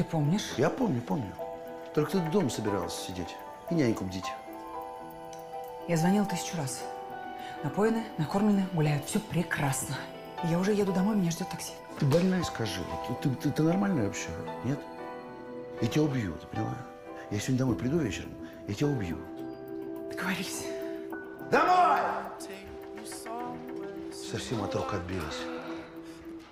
Ты помнишь? Я помню, помню. Только ты дома собиралась сидеть и няньку бдить. Я звонила тысячу раз. Напоены, накормлены, гуляют. Все прекрасно. Я уже еду домой, меня ждет такси. Ты больная, скажи. Ты, ты, ты нормальная вообще? Нет? Я тебя убью, ты поняла? Я сегодня домой приду вечером, я тебя убью. Договорились. Домой! Совсем от рук отбилась.